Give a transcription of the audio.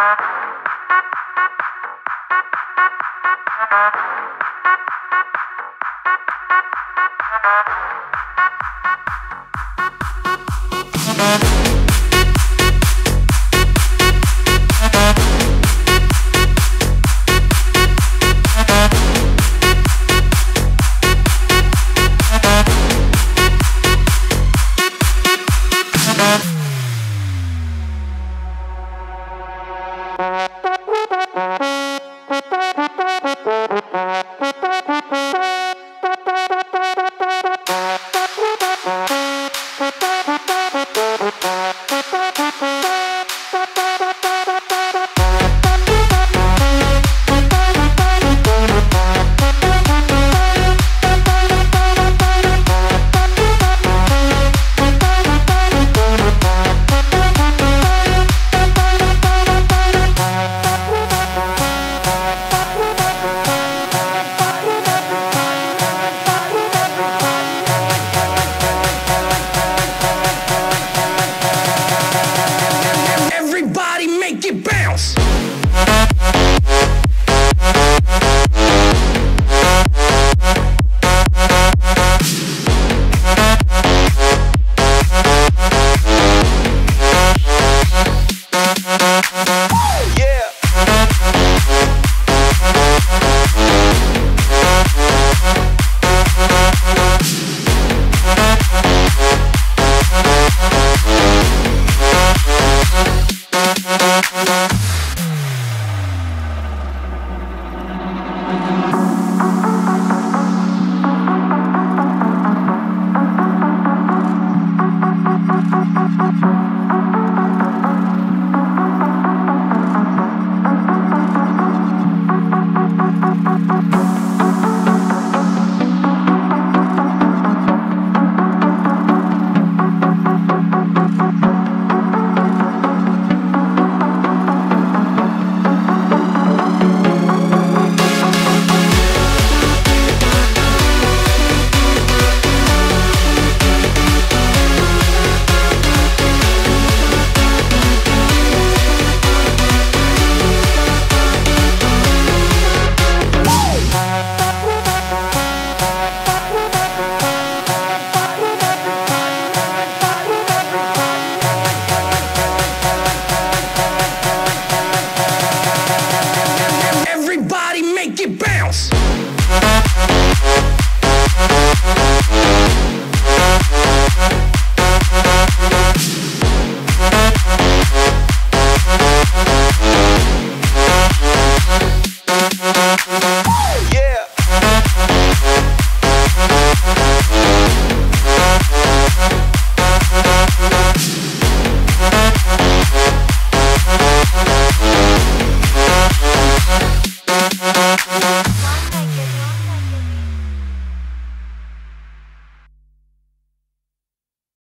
Thank you. bounce.